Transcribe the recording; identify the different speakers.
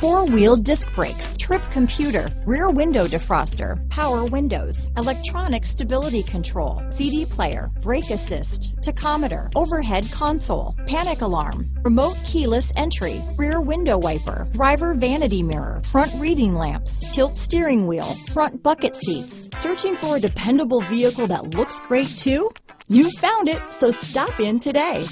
Speaker 1: four-wheel disc brakes, trip computer, rear window defroster, power windows, electronic stability control, CD player, brake assist, tachometer, overhead console, panic alarm, remote keyless entry, rear window wiper, driver vanity mirror, front reading lamps, tilt steering wheel, front bucket seats. Searching for a dependable vehicle that looks great too? You found it, so stop in today.